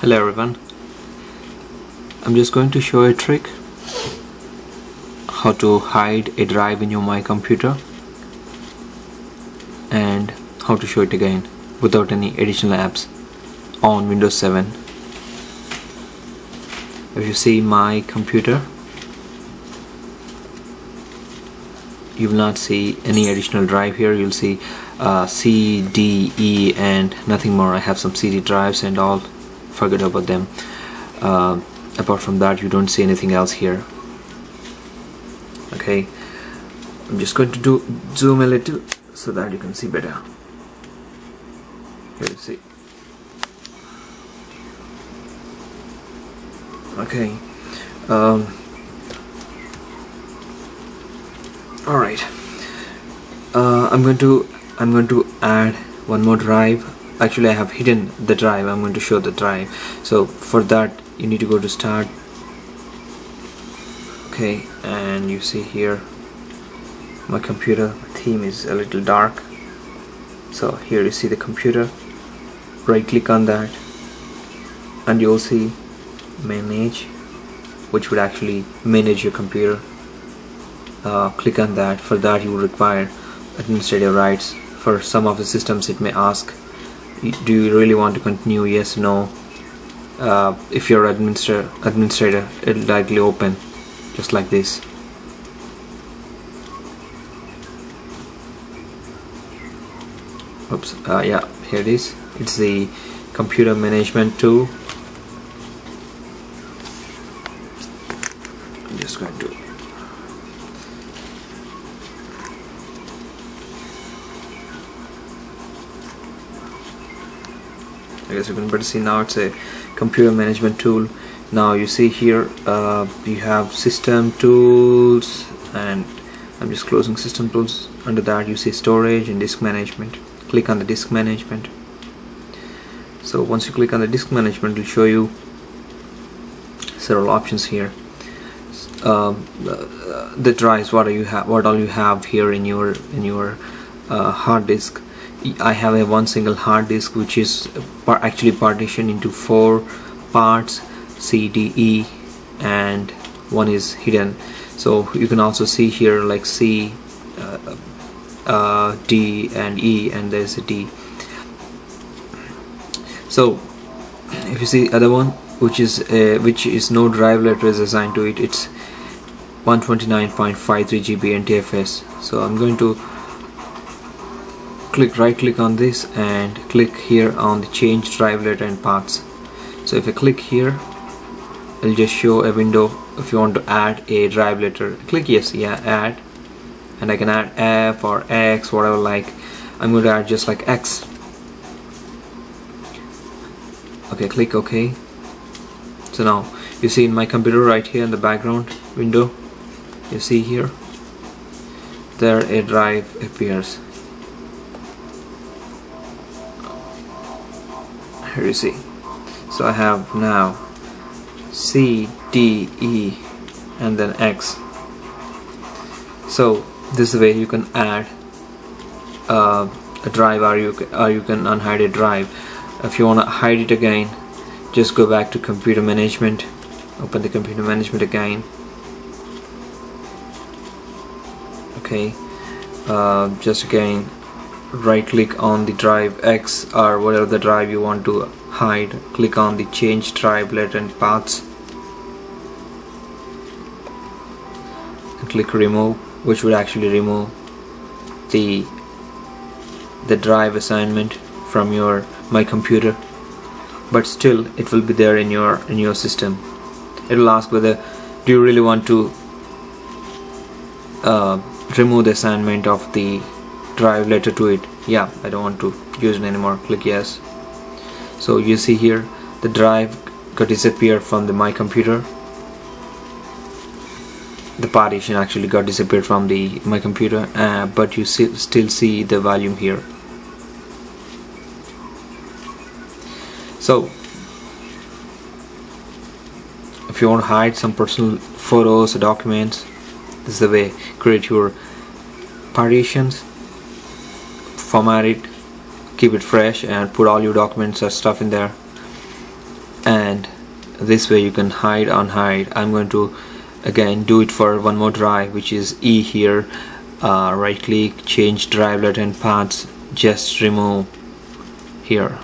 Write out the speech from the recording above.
Hello everyone. I'm just going to show a trick how to hide a drive in your my computer and how to show it again without any additional apps on Windows 7 if you see my computer you will not see any additional drive here. You'll see uh, C, D, E and nothing more. I have some CD drives and all forget about them. Uh, apart from that you don't see anything else here. Okay. I'm just going to do zoom a little so that you can see better. Here you see. Okay. Um, all right. Uh, I'm going to I'm going to add one more drive actually I have hidden the drive. I'm going to show the drive. So for that you need to go to start. Okay and you see here my computer theme is a little dark. So here you see the computer. Right click on that. And you'll see manage which would actually manage your computer. Uh, click on that. For that you will require administrative rights. For some of the systems it may ask do you really want to continue yes no? Uh, if you're administrator administrator it'll likely open just like this. Oops uh, yeah here it is. It's the computer management tool I guess you can better see now it's a computer management tool. Now you see here uh, you have system tools and I'm just closing system tools. Under that you see storage and disk management. Click on the disk management. So once you click on the disk management it will show you several options here. Um, uh, the drives what you have what all you have here in your in your uh, hard disk I have a one single hard disk which is par actually partitioned into four parts C D E and one is hidden. So you can also see here like C uh, uh, D and E and there's a D. So if you see other one which is uh, which is no drive letter is assigned to it it's 129.53 GB NTFS so I'm going to click right click on this and click here on the change drive letter and paths so if I click here it'll just show a window if you want to add a drive letter. Click yes yeah add. And I can add F or X whatever like I'm going to add just like X. Okay click OK. So now you see in my computer right here in the background window you see here there a drive appears here you see so I have now C D E and then X. So this way you can add uh, a drive or you, or you can unhide a drive. If you want to hide it again just go back to computer management. Open the computer management again. Okay. Uh, just again right click on the drive X or whatever the drive you want to hide. Click on the change drive letter and paths. And click remove which would actually remove the the drive assignment from your my computer. But still it will be there in your in your system. It will ask whether do you really want to uh, remove the assignment of the drive letter to it. Yeah I don't want to use it anymore. Click yes. So you see here the drive got disappeared from the my computer. The partition actually got disappeared from the my computer uh, but you see, still see the volume here. So if you want to hide some personal photos or documents this is the way create your partitions format it keep it fresh and put all your documents and stuff in there. And this way you can hide on hide I'm going to again do it for one more drive which is E here. Uh, right click change drive letter and paths just remove here